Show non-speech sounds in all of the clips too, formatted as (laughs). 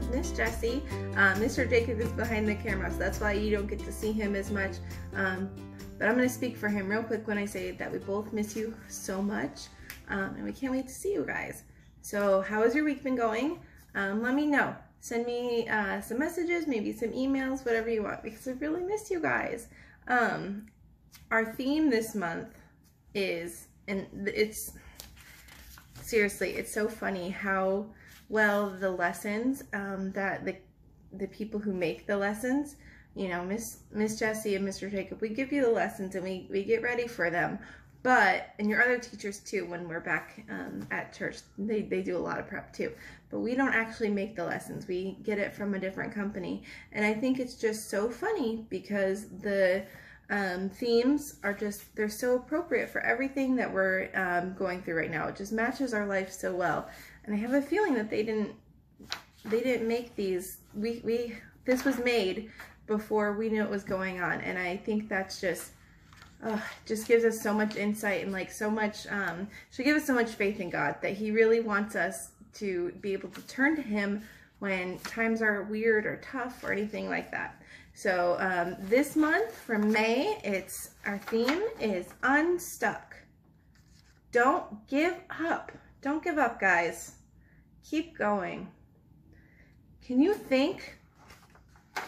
with Miss Jessie. Uh, Mr. Jacob is behind the camera, so that's why you don't get to see him as much. Um, but I'm going to speak for him real quick when I say that we both miss you so much, um, and we can't wait to see you guys. So how has your week been going? Um, let me know. Send me uh, some messages, maybe some emails, whatever you want, because I really miss you guys. Um, our theme this month is, and it's seriously, it's so funny how well the lessons um, that the the people who make the lessons, you know, Miss Miss Jessie and Mr. Jacob, we give you the lessons and we we get ready for them. But and your other teachers too, when we're back um, at church, they they do a lot of prep too. But we don't actually make the lessons; we get it from a different company. And I think it's just so funny because the um, themes are just, they're so appropriate for everything that we're um, going through right now. It just matches our life so well. And I have a feeling that they didn't, they didn't make these, we, we, this was made before we knew what was going on. And I think that's just, uh, just gives us so much insight and like so much, um, should give us so much faith in God that he really wants us to be able to turn to him when times are weird or tough or anything like that. So um, this month from May, it's our theme is unstuck. Don't give up. Don't give up, guys. Keep going. Can you think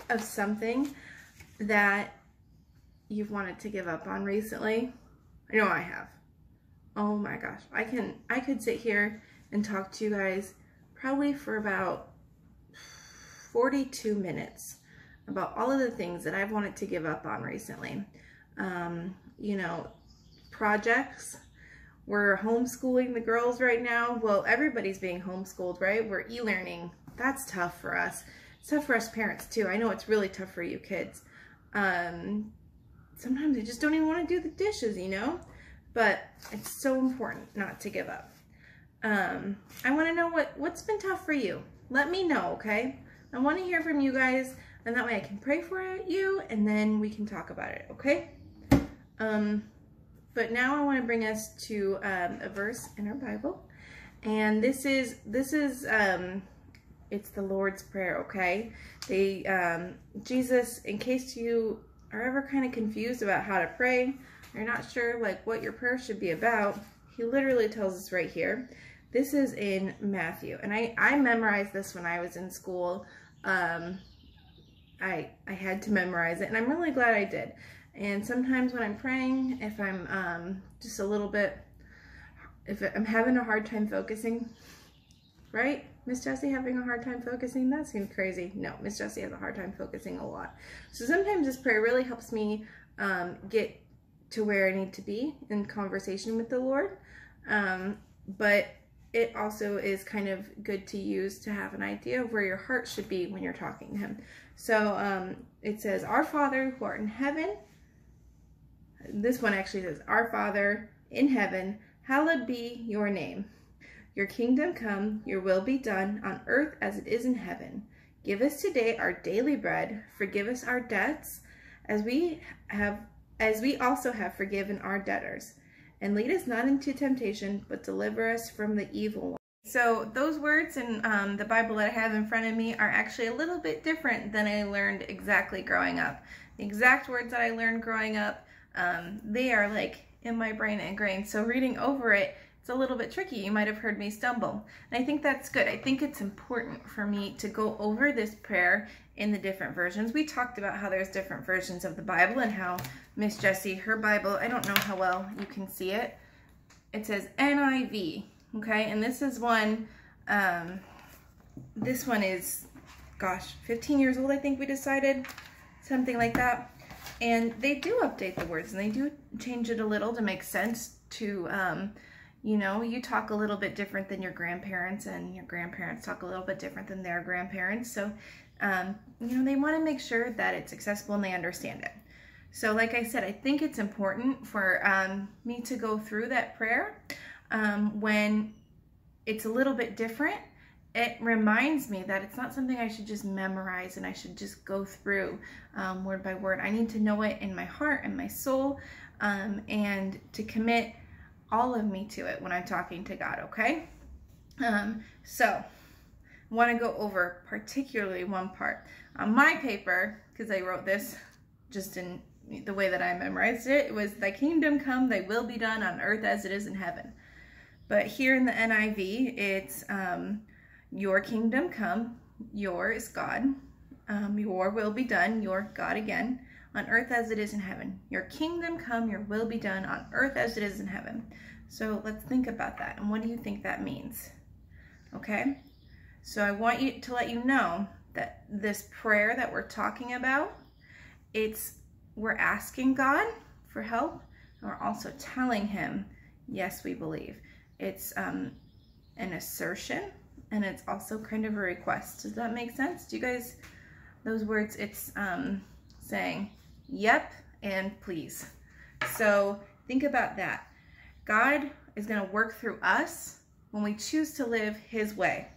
of something that you've wanted to give up on recently? I know I have. Oh my gosh. I can I could sit here and talk to you guys probably for about 42 minutes about all of the things that I've wanted to give up on recently. Um, you know, projects. We're homeschooling the girls right now. Well, everybody's being homeschooled, right? We're e-learning. That's tough for us. It's tough for us parents too. I know it's really tough for you kids. Um, sometimes I just don't even want to do the dishes, you know? But it's so important not to give up. Um, I want to know what, what's been tough for you. Let me know, okay? I want to hear from you guys and that way I can pray for you and then we can talk about it, okay? Um, but now I want to bring us to um, a verse in our Bible. And this is, this is, um, it's the Lord's Prayer, okay? They, um, Jesus, in case you are ever kind of confused about how to pray, you're not sure like what your prayer should be about, he literally tells us right here. This is in Matthew. And I, I memorized this when I was in school. Um, I, I had to memorize it and I'm really glad I did. And sometimes when I'm praying, if I'm um, just a little bit, if I'm having a hard time focusing, right? Miss Jessie having a hard time focusing? That seems crazy. No, Miss Jessie has a hard time focusing a lot. So sometimes this prayer really helps me um, get to where I need to be in conversation with the Lord. Um, but it also is kind of good to use to have an idea of where your heart should be when you're talking to him. So um, it says, Our Father who art in heaven. This one actually says, Our Father in heaven, hallowed be your name. Your kingdom come, your will be done on earth as it is in heaven. Give us today our daily bread. Forgive us our debts as we have as we also have forgiven our debtors and lead us not into temptation, but deliver us from the evil one. So those words in um, the Bible that I have in front of me are actually a little bit different than I learned exactly growing up. The exact words that I learned growing up, um, they are like in my brain ingrained. So reading over it, it's a little bit tricky. You might have heard me stumble. And I think that's good. I think it's important for me to go over this prayer in the different versions. We talked about how there's different versions of the Bible and how Miss Jessie, her Bible, I don't know how well you can see it. It says NIV, okay? And this is one, um, this one is, gosh, 15 years old, I think we decided, something like that. And they do update the words and they do change it a little to make sense to, um, you know, you talk a little bit different than your grandparents and your grandparents talk a little bit different than their grandparents. So, um, you know, they want to make sure that it's accessible and they understand it. So like I said, I think it's important for um, me to go through that prayer um, when it's a little bit different. It reminds me that it's not something I should just memorize and I should just go through um, word by word. I need to know it in my heart and my soul um, and to commit all of me to it when I'm talking to God, okay? Um, so, I want to go over particularly one part. On my paper, because I wrote this just in the way that I memorized it, it was Thy kingdom come, thy will be done on earth as it is in heaven. But here in the NIV, it's um, Your kingdom come, your is God, um, your will be done, your God again, on earth as it is in heaven. Your kingdom come, your will be done on earth as it is in heaven. So let's think about that. And what do you think that means? Okay? So I want you to let you know that this prayer that we're talking about, it's we're asking God for help, and we're also telling him, yes, we believe. It's um, an assertion, and it's also kind of a request. Does that make sense? Do you guys, those words, it's um, saying, yep, and please. So think about that. God is going to work through us when we choose to live his way.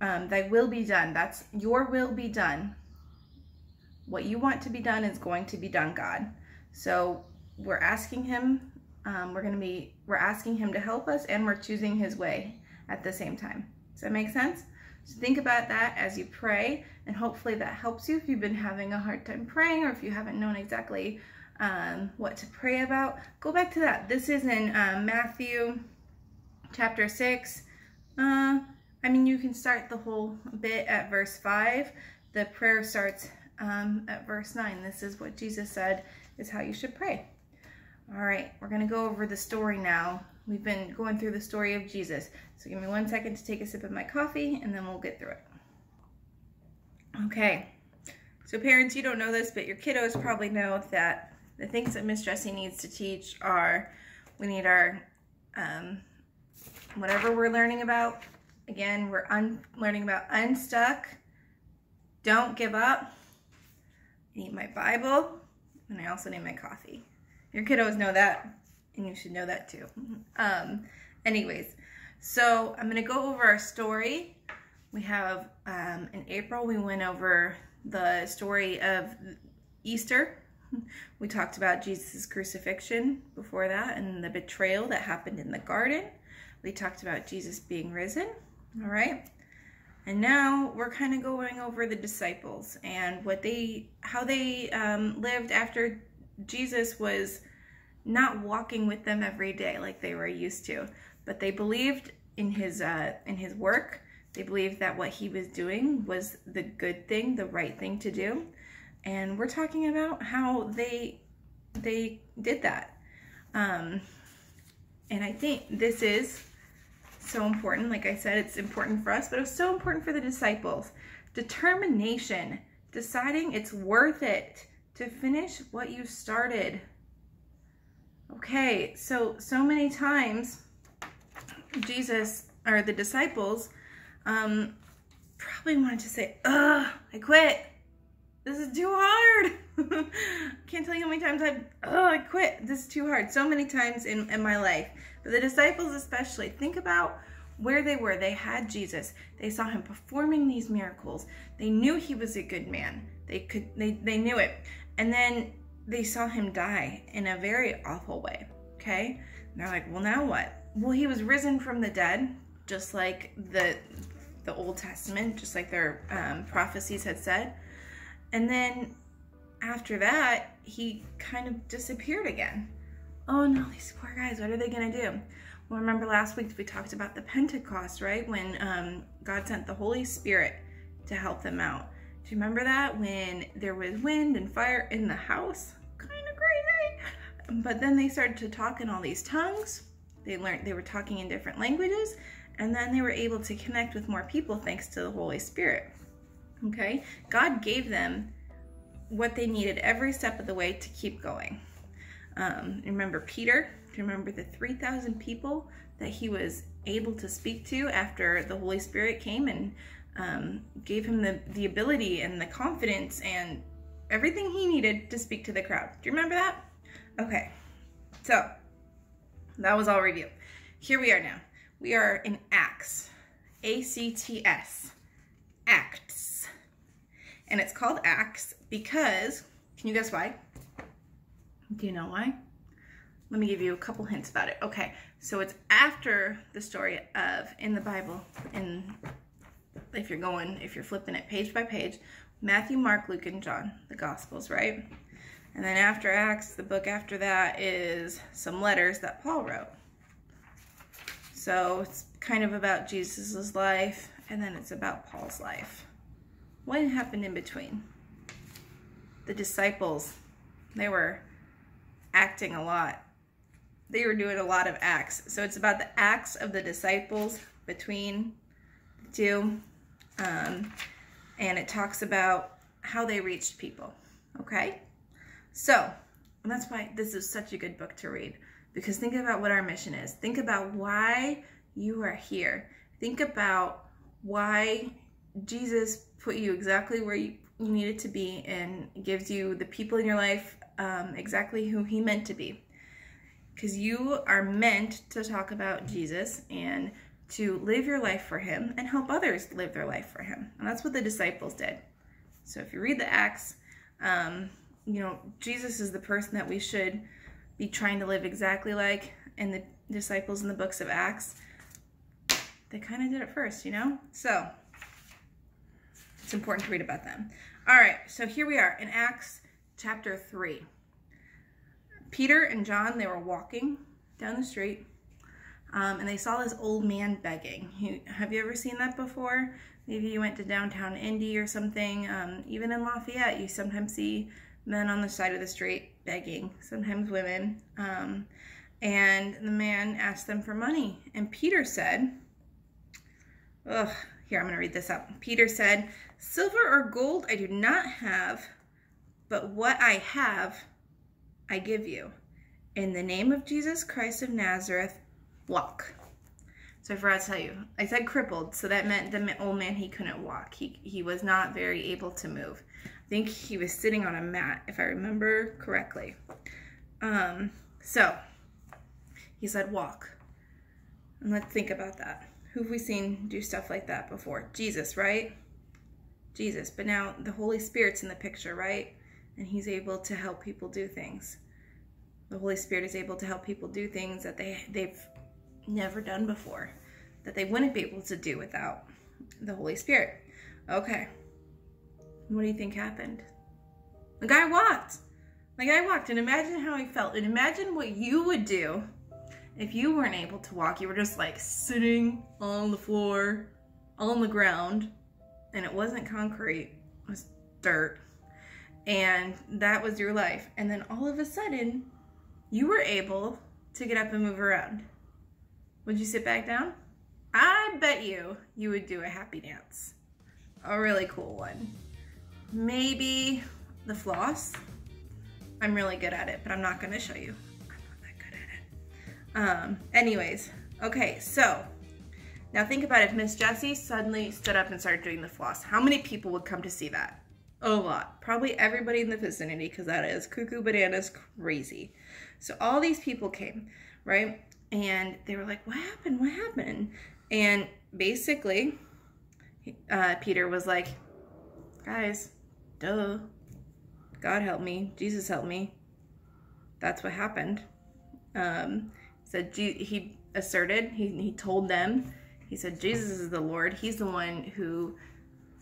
Um, thy will be done. That's your will be done. What you want to be done is going to be done, God. So we're asking him, um, we're going to be, we're asking him to help us and we're choosing his way at the same time. Does that make sense? So think about that as you pray and hopefully that helps you if you've been having a hard time praying or if you haven't known exactly um, what to pray about. Go back to that. This is in uh, Matthew chapter 6. Uh, I mean, you can start the whole bit at verse 5. The prayer starts um, at verse 9. This is what Jesus said is how you should pray. All right, we're going to go over the story now. We've been going through the story of Jesus. So give me one second to take a sip of my coffee and then we'll get through it. Okay, so parents, you don't know this, but your kiddos probably know that the things that Miss Jessie needs to teach are we need our, um, whatever we're learning about. Again, we're learning about unstuck, don't give up, need my Bible, and I also need my coffee. Your kiddos know that, and you should know that too. (laughs) Um, anyways, so I'm going to go over our story. We have, um, in April, we went over the story of Easter, (laughs) we talked about Jesus' crucifixion before that and the betrayal that happened in the garden. We talked about Jesus being risen, all right? And now we're kind of going over the disciples and what they, how they um, lived after Jesus was not walking with them every day like they were used to, but they believed in his uh, in his work. They believed that what he was doing was the good thing, the right thing to do, and we're talking about how they they did that. Um, and I think this is so important. Like I said, it's important for us, but it was so important for the disciples. Determination, deciding it's worth it to finish what you started. Okay, so so many times Jesus or the disciples um, probably wanted to say, "Ugh, I quit." This is too hard. (laughs) Can't tell you how many times I've, oh, I quit. This is too hard. So many times in, in my life. But the disciples especially, think about where they were. They had Jesus. They saw him performing these miracles. They knew he was a good man. They could, they, they knew it. And then they saw him die in a very awful way. Okay. And they're like, well, now what? Well, he was risen from the dead, just like the, the Old Testament, just like their um, prophecies had said and then after that, he kind of disappeared again. Oh no, these poor guys, what are they gonna do? Well, remember last week we talked about the Pentecost, right? When um, God sent the Holy Spirit to help them out. Do you remember that? When there was wind and fire in the house? Kind of crazy. But then they started to talk in all these tongues. They learned they were talking in different languages, and then they were able to connect with more people thanks to the Holy Spirit. Okay? God gave them what they needed every step of the way to keep going. Um, remember Peter? Do you remember the 3,000 people that he was able to speak to after the Holy Spirit came and um, gave him the, the ability and the confidence and everything he needed to speak to the crowd? Do you remember that? Okay, so that was all review. Here we are now. We are in Acts, A C T S, Acts. And it's called Acts because, can you guess why? Do you know why? Let me give you a couple hints about it. Okay, So it's after the story of in the Bible, in if you're going, if you're flipping it page by page, Matthew, Mark, Luke, and John, the Gospels, right? And then after Acts, the book after that is some letters that Paul wrote. So it's kind of about Jesus's life, and then it's about Paul's life. What happened in between? The disciples, they were acting a lot. They were doing a lot of acts. So it's about the acts of the disciples between the two. Um, and it talks about how they reached people. Okay? So, that's why this is such a good book to read. Because think about what our mission is. Think about why you are here. Think about why Jesus put you exactly where you, you needed to be and gives you the people in your life um, exactly who he meant to be. Because you are meant to talk about Jesus and to live your life for him and help others live their life for him. And that's what the disciples did. So if you read the Acts, um, you know, Jesus is the person that we should be trying to live exactly like. And the disciples in the books of Acts, they kind of did it first, you know? So it's important to read about them. All right, so here we are in Acts chapter 3. Peter and John, they were walking down the street um, and they saw this old man begging. Have you ever seen that before? Maybe you went to downtown Indy or something. Um, even in Lafayette, you sometimes see men on the side of the street begging, sometimes women. Um, and the man asked them for money. And Peter said, Ugh, here, I'm going to read this up. Peter said, Silver or gold I do not have, but what I have, I give you. In the name of Jesus Christ of Nazareth, walk. So I forgot to tell you. I said crippled, so that meant the old man, he couldn't walk. He, he was not very able to move. I think he was sitting on a mat, if I remember correctly. Um, so he said walk. And let's think about that. Who have we seen do stuff like that before? Jesus, right? Jesus. But now the Holy Spirit's in the picture, right? And he's able to help people do things. The Holy Spirit is able to help people do things that they, they've never done before that they wouldn't be able to do without the Holy Spirit. Okay. What do you think happened? The guy walked. The guy walked, and imagine how he felt. And imagine what you would do if you weren't able to walk. You were just like sitting on the floor, on the ground, and it wasn't concrete, it was dirt. And that was your life. And then all of a sudden, you were able to get up and move around. Would you sit back down? I bet you you would do a happy dance. A really cool one. Maybe the floss. I'm really good at it, but I'm not gonna show you. I'm not that good at it. Um, anyways, okay, so now think about if Miss Jessie suddenly stood up and started doing the floss. How many people would come to see that? A lot. Probably everybody in the vicinity because that is cuckoo bananas crazy. So all these people came, right? and they were like, What happened? What happened? And basically, uh, Peter was like, Guys, duh. God help me. Jesus help me. That's what happened. Um, said he asserted, he, he told them, he said, Jesus is the Lord. He's the one who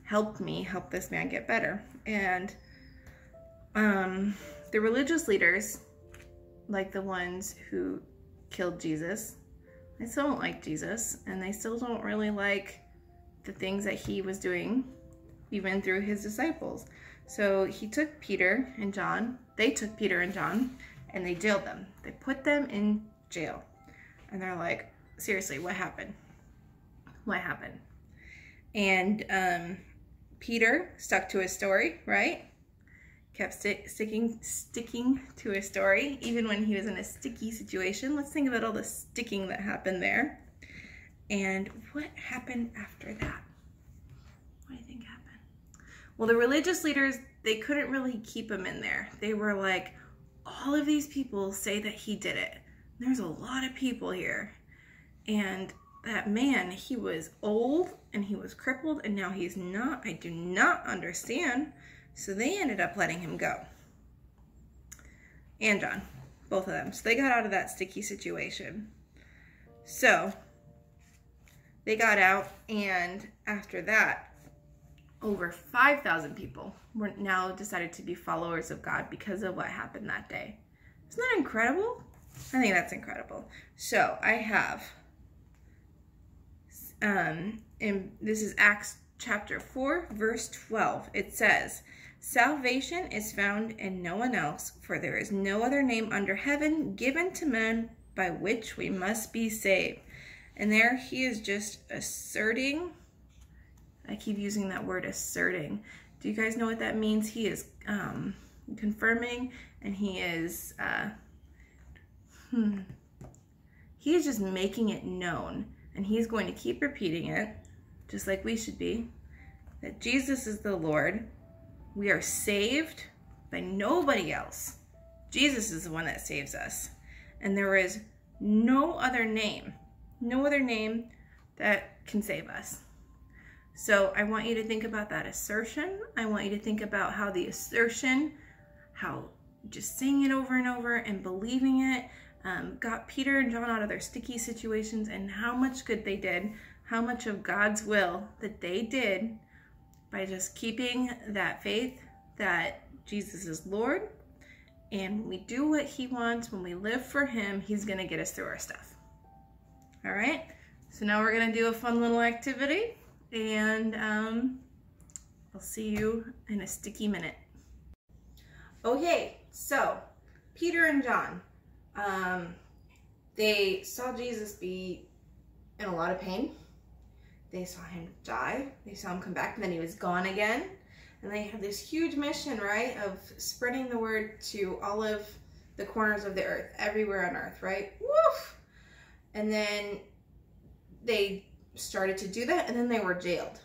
helped me help this man get better. And um, the religious leaders, like the ones who killed Jesus. They still don't like Jesus, and they still don't really like the things that he was doing, even through his disciples. So he took Peter and John, they took Peter and John, and they jailed them. They put them in jail. And they're like, seriously, what happened? What happened? And um, Peter stuck to his story, right? kept st sticking sticking to his story even when he was in a sticky situation. Let's think about all the sticking that happened there. And what happened after that? What do you think happened? Well the religious leaders they couldn't really keep him in there. They were like all of these people say that he did it. There's a lot of people here. And that man he was old and he was crippled and now he's not i do not understand so they ended up letting him go. And John, both of them. So they got out of that sticky situation. So they got out, and after that, over 5,000 people were now decided to be followers of God because of what happened that day. Isn't that incredible? I think that's incredible. So I have, um, and this is Acts chapter 4, verse 12. It says, Salvation is found in no one else, for there is no other name under heaven given to men by which we must be saved. And there he is just asserting, I keep using that word asserting. Do you guys know what that means? He is um, confirming and he is, uh, hmm, he is just making it known. And he's going to keep repeating it, just like we should be, that Jesus is the Lord. We are saved by nobody else. Jesus is the one that saves us. And there is no other name no other name that can save us. So I want you to think about that assertion. I want you to think about how the assertion, how just saying it over and over and believing it um, got Peter and John out of their sticky situations and how much good they did, how much of God's will that they did by just keeping that faith that Jesus is Lord. And when we do what he wants, when we live for him, he's going to get us through our stuff. All right, so now we're gonna do a fun little activity and um, I'll see you in a sticky minute. Okay, so Peter and John, um, they saw Jesus be in a lot of pain. They saw him die. They saw him come back, and then he was gone again. And they had this huge mission, right, of spreading the word to all of the corners of the earth, everywhere on earth, right? Woof! And then they started to do that and then they were jailed.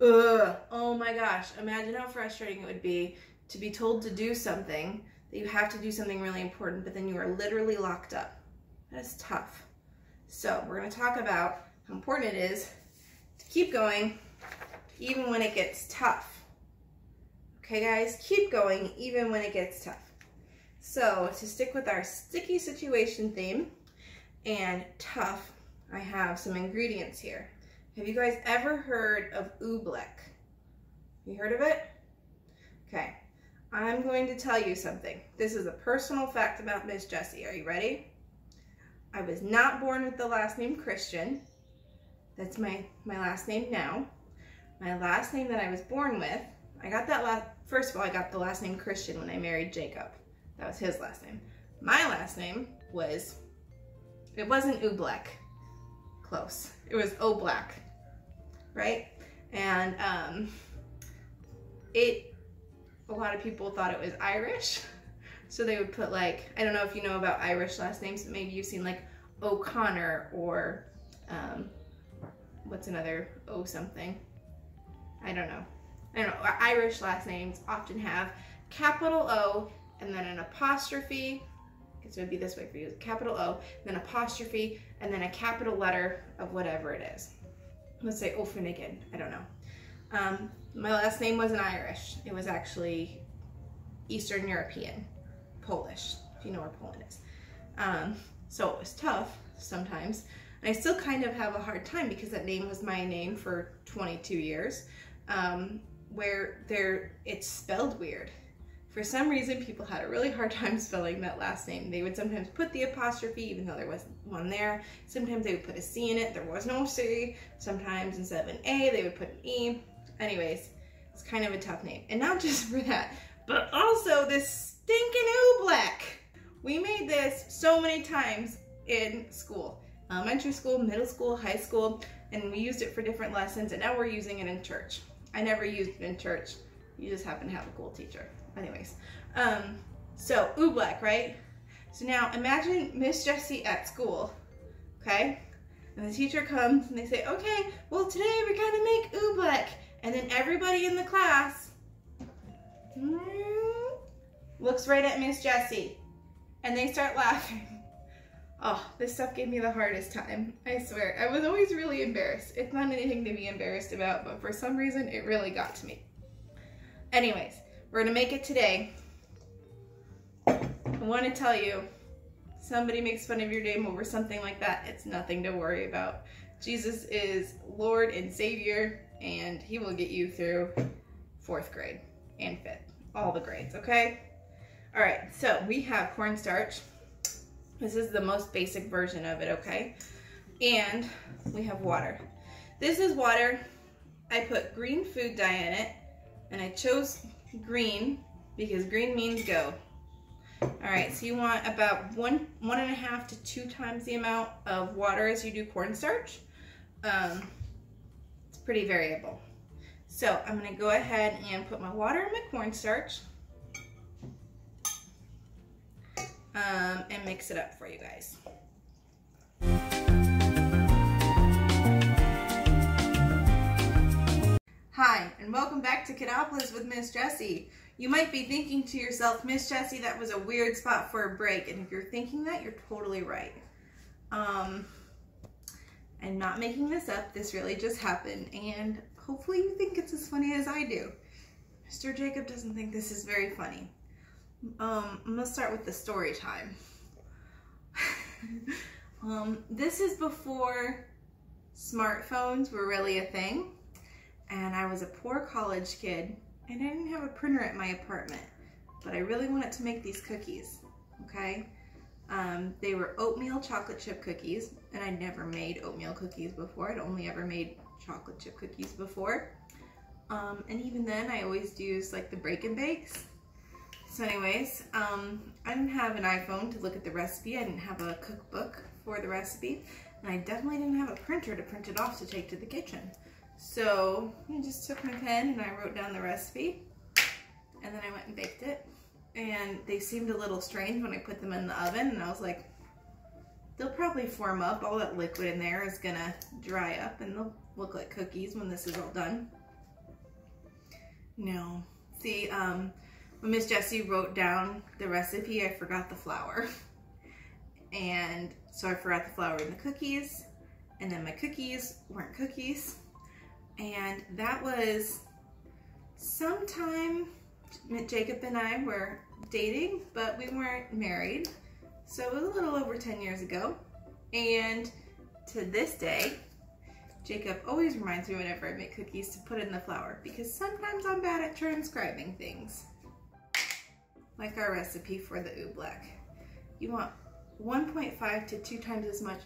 Ugh. Oh my gosh. Imagine how frustrating it would be to be told to do something that you have to do something really important, but then you are literally locked up. That is tough. So we're going to talk about how important it is to keep going even when it gets tough. Okay, guys, keep going even when it gets tough. So to stick with our sticky situation theme, and tough, I have some ingredients here. Have you guys ever heard of oobleck? You heard of it? Okay, I'm going to tell you something. This is a personal fact about Miss Jessie. Are you ready? I was not born with the last name Christian. That's my, my last name now. My last name that I was born with, I got that last, first of all, I got the last name Christian when I married Jacob. That was his last name. My last name was it wasn't Oobleck. Close. It was Oblak, right? And um, it, a lot of people thought it was Irish. (laughs) So they would put like, I don't know if you know about Irish last names, but maybe you've seen like O'Connor or um, what's another O something? I don't know. I don't know. Irish last names often have capital O and then an apostrophe so it'd be this way for you, capital O, then apostrophe, and then a capital letter of whatever it is. Let's say O'Finnegan, I don't know. Um, my last name wasn't Irish. It was actually Eastern European, Polish, if you know where Poland is. Um, so it was tough sometimes. And I still kind of have a hard time because that name was my name for 22 years, um, where there it's spelled weird. For some reason, people had a really hard time spelling that last name. They would sometimes put the apostrophe, even though there wasn't one there. Sometimes they would put a C in it. There was no C. Sometimes instead of an A, they would put an E. Anyways, it's kind of a tough name. And not (laughs) just for that, but also this stinking oobleck. We made this so many times in school. Elementary school, middle school, high school, and we used it for different lessons, and now we're using it in church. I never used it in church. You just happen to have a cool teacher anyways. Um, so oobleck, right? So now imagine Miss Jessie at school, okay? And the teacher comes and they say, okay, well today we're gonna make oobleck. And then everybody in the class looks right at Miss Jessie and they start laughing. Oh, this stuff gave me the hardest time. I swear. I was always really embarrassed. It's not anything to be embarrassed about, but for some reason it really got to me. Anyways, we're gonna make it today. I wanna tell you somebody makes fun of your name over something like that, it's nothing to worry about. Jesus is Lord and Savior, and He will get you through fourth grade and fifth, all the grades, okay? All right, so we have cornstarch. This is the most basic version of it, okay? And we have water. This is water. I put green food dye in it, and I chose green because green means go. All right, so you want about one, one and a half to two times the amount of water as you do cornstarch. Um, pretty variable. So I'm gonna go ahead and put my water in my cornstarch um, and mix it up for you guys. Hi, and welcome back to Kidopolis with Miss Jessie. You might be thinking to yourself, Miss Jessie, that was a weird spot for a break. And if you're thinking that, you're totally right. Um, I'm not making this up. This really just happened. And hopefully you think it's as funny as I do. Mr. Jacob doesn't think this is very funny. Um, I'm to start with the story time. (laughs) um, this is before smartphones were really a thing. And I was a poor college kid and I didn't have a printer at my apartment, but I really wanted to make these cookies, okay? Um, they were oatmeal chocolate chip cookies, and I'd never made oatmeal cookies before. I'd only ever made chocolate chip cookies before. Um, and even then, I always used like the break and bakes. So anyways, um, I didn't have an iPhone to look at the recipe. I didn't have a cookbook for the recipe. And I definitely didn't have a printer to print it off to take to the kitchen. So I just took my pen and I wrote down the recipe and then I went and baked it. And they seemed a little strange when I put them in the oven and I was like, they'll probably form up. All that liquid in there is gonna dry up and they'll look like cookies when this is all done. No. See, um, when Miss Jessie wrote down the recipe, I forgot the flour. And so I forgot the flour in the cookies. And then my cookies weren't cookies and that was sometime Jacob and I were dating, but we weren't married. So it was a little over 10 years ago. And to this day, Jacob always reminds me whenever I make cookies to put in the flour because sometimes I'm bad at transcribing things. Like our recipe for the oobleck. You want 1.5 to 2 times as much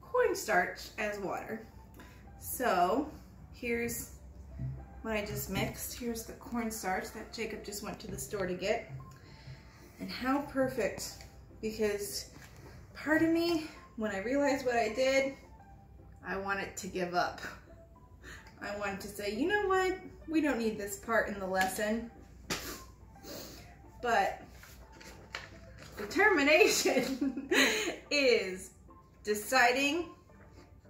cornstarch as water. So Here's what I just mixed. Here's the cornstarch that Jacob just went to the store to get. And how perfect, because part of me, when I realized what I did, I wanted to give up. I wanted to say, you know what? We don't need this part in the lesson. But determination (laughs) is deciding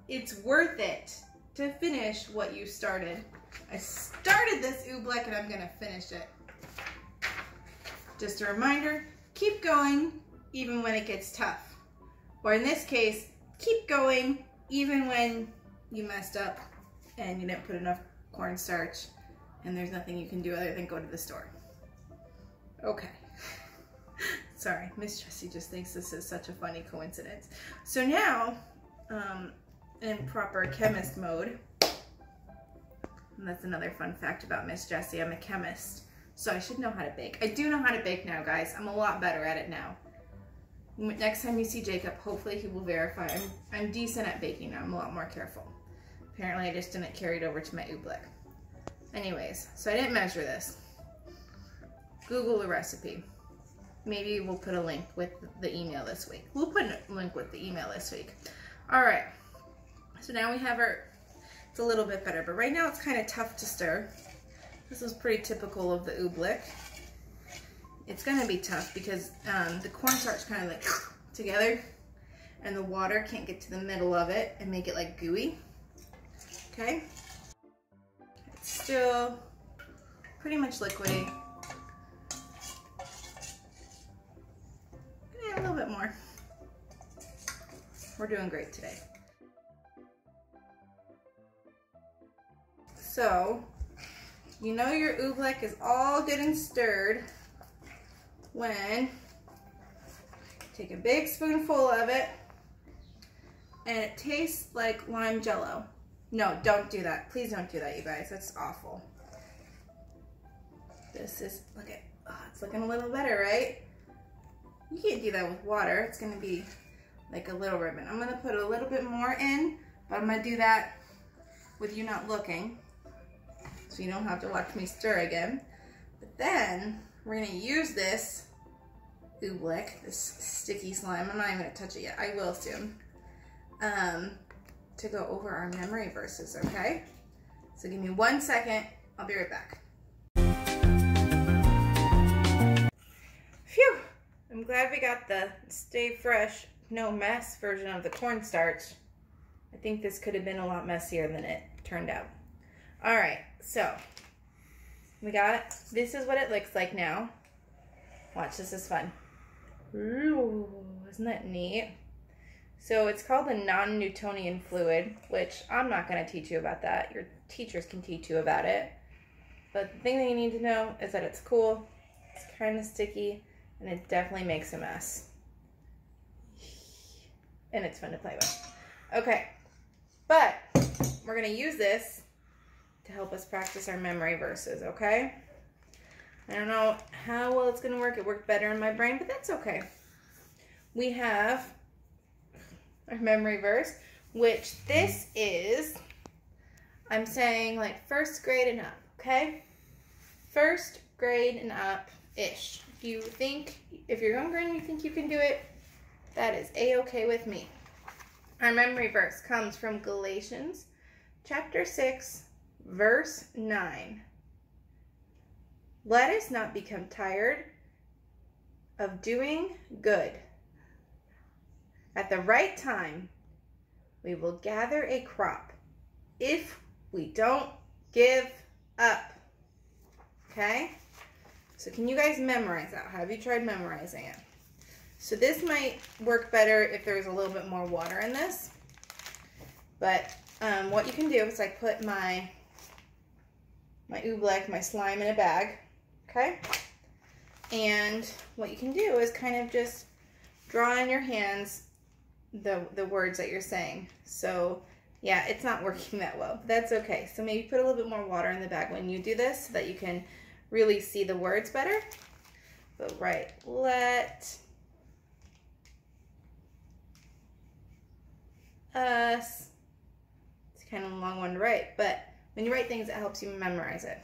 it's worth it to finish what you started. I started this oobleck and I'm gonna finish it. Just a reminder, keep going even when it gets tough. Or in this case, keep going even when you messed up and you didn't put enough cornstarch and there's nothing you can do other than go to the store. Okay. (laughs) Sorry, Miss Jessie just thinks this is such a funny coincidence. So now, um, in proper chemist mode. And that's another fun fact about Miss Jessie. I'm a chemist, so I should know how to bake. I do know how to bake now, guys. I'm a lot better at it now. Next time you see Jacob, hopefully he will verify. I'm, I'm decent at baking now. I'm a lot more careful. Apparently I just didn't carry it over to my oobleck. Anyways, so I didn't measure this. Google the recipe. Maybe we'll put a link with the email this week. We'll put a link with the email this week. All right. So now we have our, it's a little bit better, but right now it's kind of tough to stir. This is pretty typical of the oobleck. It's gonna be tough because um, the cornstarch kind of like (sniffs) together and the water can't get to the middle of it and make it like gooey, okay? It's still pretty much liquidy. A little bit more. We're doing great today. So, you know your oobleck is all good and stirred when Take a big spoonful of it. And it tastes like lime jello. No, don't do that. Please don't do that, you guys. That's awful. This is, look at, oh, it's looking a little better, right? You can't do that with water. It's gonna be like a little ribbon. I'm gonna put a little bit more in, but I'm gonna do that with you not looking. So you don't have to watch me stir again. But then we're gonna use this oobleck, this sticky slime. I'm not even gonna touch it yet. I will soon. Um, to go over our memory verses, okay? So give me one second. I'll be right back. Phew! I'm glad we got the stay fresh, no mess version of the cornstarch. I think this could have been a lot messier than it turned out. All right, so we got, this is what it looks like now. Watch, this is fun. Ooh, isn't that neat? So it's called a non-Newtonian fluid, which I'm not going to teach you about that. Your teachers can teach you about it. But the thing that you need to know is that it's cool, it's kind of sticky, and it definitely makes a mess. And it's fun to play with. Okay, but we're going to use this to help us practice our memory verses, okay? I don't know how well it's going to work. It worked better in my brain, but that's okay. We have our memory verse, which this is, I'm saying like first grade and up, okay? First grade and up-ish. If you think, if you're younger and you think you can do it, that is a-okay with me. Our memory verse comes from Galatians chapter 6, verse 9. Let us not become tired of doing good. At the right time, we will gather a crop if we don't give up. Okay? So can you guys memorize that? Have you tried memorizing it? So this might work better if there's a little bit more water in this. But um, what you can do is I put my my oobleck, my slime in a bag, okay? And what you can do is kind of just draw in your hands the, the words that you're saying. So yeah, it's not working that well. That's okay. So maybe put a little bit more water in the bag when you do this so that you can really see the words better. But right, let us, it's kind of a long one to write, but when you write things, it helps you memorize it.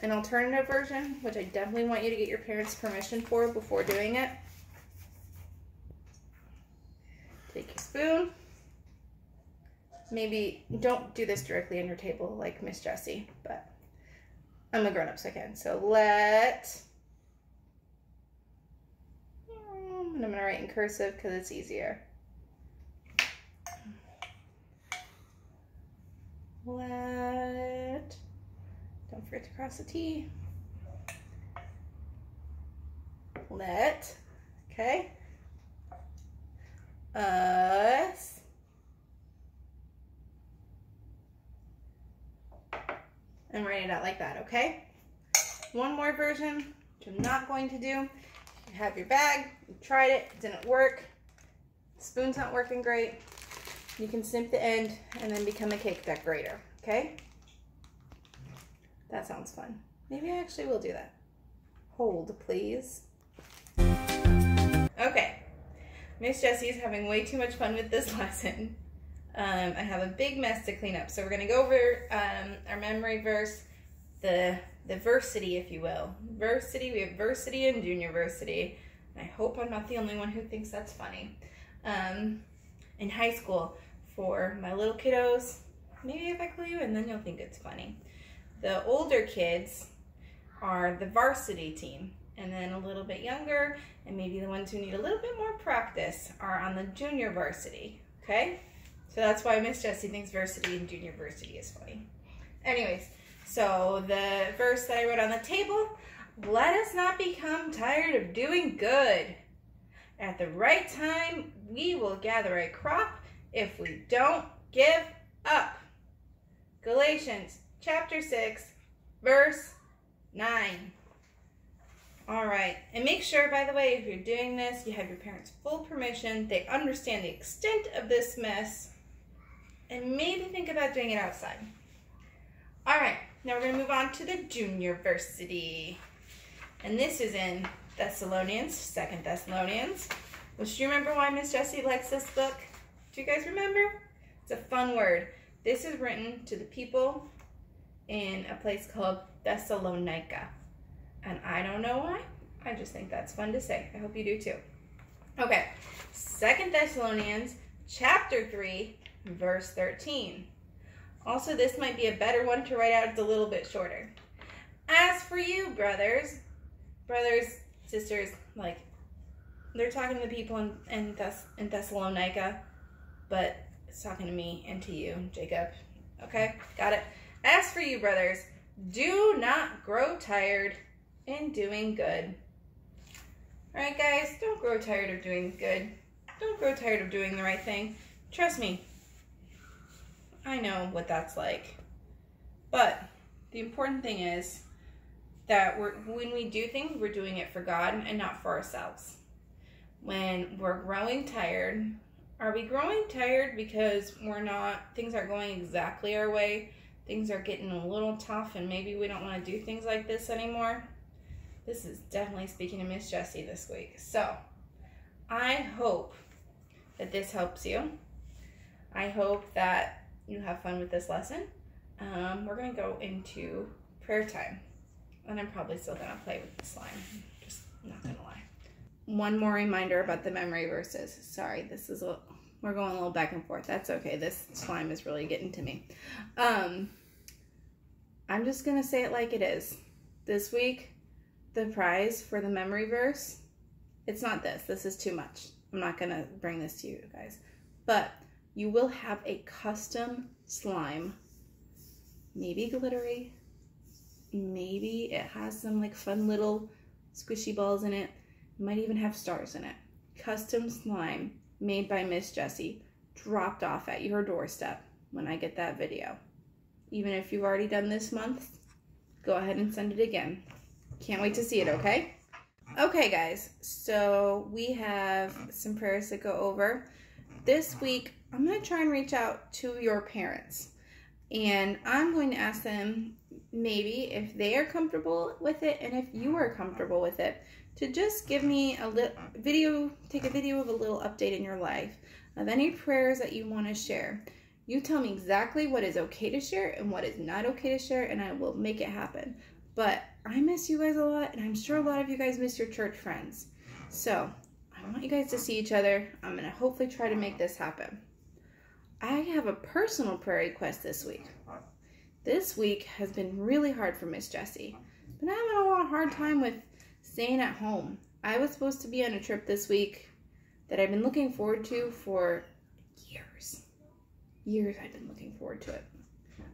An alternative version, which I definitely want you to get your parents' permission for before doing it, Take your spoon. Maybe don't do this directly on your table like Miss Jessie, but I'm a grown up so I can. So let, and I'm gonna write in cursive because it's easier. Let, T. Let, okay us and write it out like that, okay? One more version, which I'm not going to do. You have your bag, you tried it, it didn't work, spoon's not working great. You can snip the end and then become a cake decorator, okay? That sounds fun. Maybe I actually will do that. Hold, please. Okay, Miss Jessie is having way too much fun with this (laughs) lesson. Um, I have a big mess to clean up. So we're going to go over um, our memory verse, the, the versity, if you will. Versity, we have versity and junior versity. I hope I'm not the only one who thinks that's funny. Um, in high school, for my little kiddos, maybe if I call you and then you'll think it's funny. The older kids are the varsity team and then a little bit younger, and maybe the ones who need a little bit more practice are on the junior varsity, okay? So that's why Miss Jessie thinks varsity and junior varsity is funny. Anyways, so the verse that I wrote on the table, let us not become tired of doing good. At the right time, we will gather a crop if we don't give up. Galatians chapter 6, verse 9. All right. And make sure, by the way, if you're doing this, you have your parents' full permission. They understand the extent of this mess. And maybe think about doing it outside. All right. Now we're going to move on to the junior varsity. And this is in Thessalonians, Second Thessalonians. Which do you remember why Miss Jessie likes this book? Do you guys remember? It's a fun word. This is written to the people in a place called Thessalonica. And I don't know why. I just think that's fun to say. I hope you do too. Okay, Second Thessalonians chapter 3, verse 13. Also, this might be a better one to write out. It's a little bit shorter. As for you, brothers, brothers, sisters, like, they're talking to the people in, in, Thess- in Thessalonica, but it's talking to me and to you, Jacob. Okay, got it? As for you, brothers, do not grow tired in doing good. All right, guys, don't grow tired of doing good. Don't grow tired of doing the right thing. Trust me, I know what that's like. But the important thing is that when we do things, we're doing it for God and not for ourselves. When we're growing tired, are we growing tired because we're not, things aren't going exactly our way? Things are getting a little tough and maybe we don't want to do things like this anymore? This is definitely speaking to Miss Jessie this week. So, I hope that this helps you. I hope that you have fun with this lesson. Um, we're going to go into prayer time. And I'm probably still going to play with the slime. Just not going to lie. One more reminder about the memory verses. Sorry, this is a we're going a little back and forth. That's okay. This slime is really getting to me. Um, I'm just going to say it like it is. This week, the prize for the memory verse, it's not this. This is too much. I'm not going to bring this to you guys. But you will have a custom slime, maybe glittery, maybe it has some like fun little squishy balls in it. it might even have stars in it. Custom slime made by Miss Jessie dropped off at your doorstep when I get that video. Even if you've already done this month, go ahead and send it again. Can't wait to see it, okay? Okay, guys, so we have some prayers to go over. This week, I'm going to try and reach out to your parents. And I'm going to ask them maybe if they are comfortable with it and if you are comfortable with it to just give me a little video, take a video of a little update in your life of any prayers that you want to share. You tell me exactly what is okay to share and what is not okay to share, and I will make it happen. But I miss you guys a lot, and I'm sure a lot of you guys miss your church friends. So I want you guys to see each other. I'm going to hopefully try to make this happen. I have a personal prayer request this week. This week has been really hard for Miss Jessie. Been having a hard time with staying at home. I was supposed to be on a trip this week that I've been looking forward to for. Years I've been looking forward to it.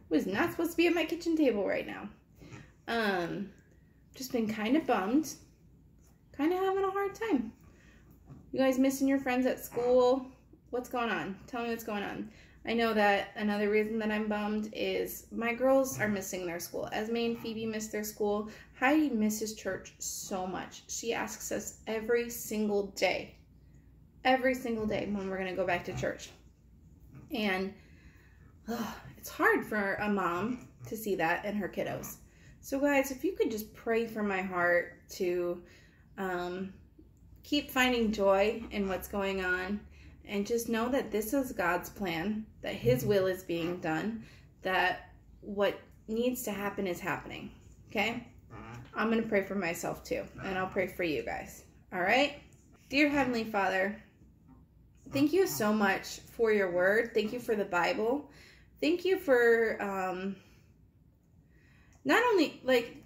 Was not supposed to be at my kitchen table right now. Um, just been kind of bummed. Kind of having a hard time. You guys missing your friends at school? What's going on? Tell me what's going on. I know that another reason that I'm bummed is my girls are missing their school. Esme and Phoebe miss their school. Heidi misses church so much. She asks us every single day, every single day when we're going to go back to church. And oh, (sighs) it's hard for a mom to see that in her kiddos. So, guys, if you could just pray for my heart to um, keep finding joy in what's going on and just know that this is God's plan, that His will is being done, that what needs to happen is happening. Okay? I'm going to pray for myself too, and I'll pray for you guys. All right? Dear Heavenly Father, thank you so much for your word. Thank you for the Bible. Thank you for um, not only, like,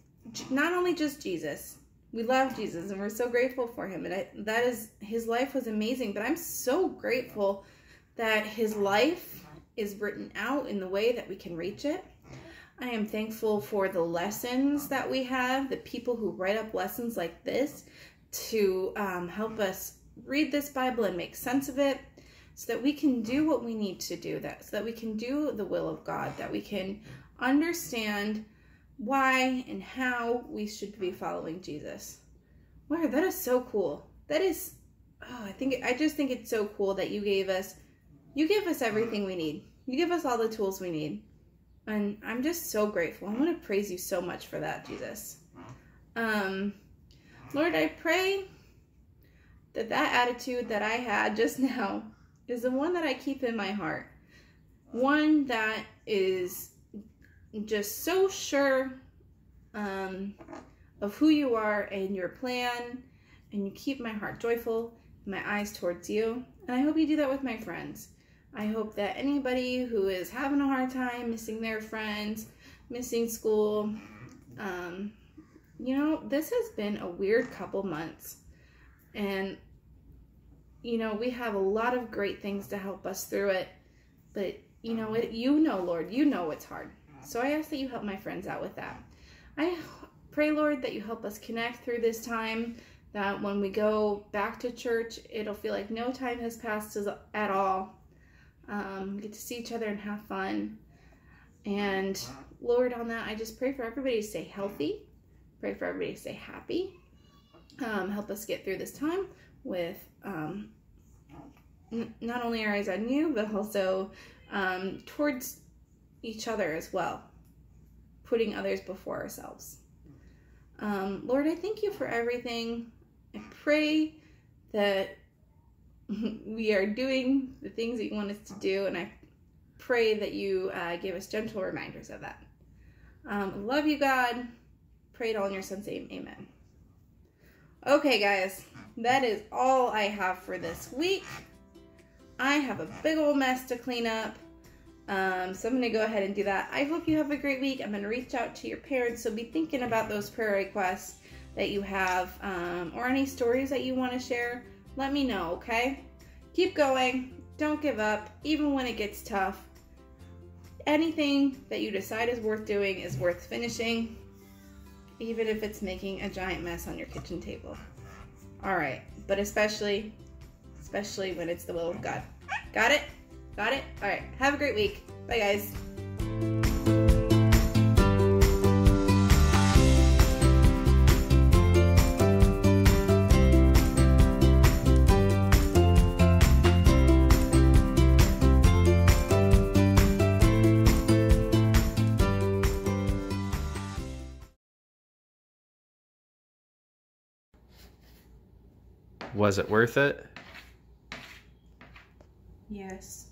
not only just Jesus, we love Jesus and we're so grateful for him. And I, that is, his life was amazing. But I'm so grateful that his life is written out in the way that we can reach it. I am thankful for the lessons that we have, the people who write up lessons like this to um, help us read this Bible and make sense of it so that we can do what we need to do that so that we can do the will of God that we can understand why and how we should be following Jesus. Wow, that is so cool. That is, oh, I think I just think it's so cool that you gave us, you give us everything we need. You give us all the tools we need, and I'm just so grateful. I want to praise you so much for that, Jesus. Um, Lord, I pray that that attitude that I had just (laughs) now is the one that I keep in my heart. One that is just so sure um, of who you are and your plan, and you keep my heart joyful, my eyes towards you. And I hope you do that with my friends. I hope that anybody who is having a hard time missing their friends, missing school, um, you know, this has been a weird couple months. And, you know, we have a lot of great things to help us through it. But, you know, it, you know, Lord, you know it's hard. So I ask that you help my friends out with that. I pray, Lord, that you help us connect through this time, that when we go back to church, it'll feel like no time has passed at all. Um, get to see each other and have fun. And Lord, on that, I just pray for everybody to stay healthy. Pray for everybody to stay happy. Um, help us get through this time with um, not only our eyes on you, but also um, towards each other as well, putting others before ourselves. Um, Lord, I thank you for everything. I pray that (laughs) we are doing the things that you want us to do, and I pray that you uh, give us gentle reminders of that. Um, love you, God. Pray it all in your son's name. Amen. Okay, guys, that is all I have for this week. I have a big old mess to clean up. Um, so I'm going to go ahead and do that. I hope you have a great week. I'm going to reach out to your parents. So be thinking about those prayer requests that you have um, or any stories that you want to share. Let me know, okay? Keep going. Don't give up, even when it gets tough. Anything that you decide is worth doing is worth finishing, even if it's making a giant mess on your kitchen table. All right, but especially, especially when it's the will of God. Got it? Got it? All right. Have a great week. Bye, guys. Was it worth it? Yes.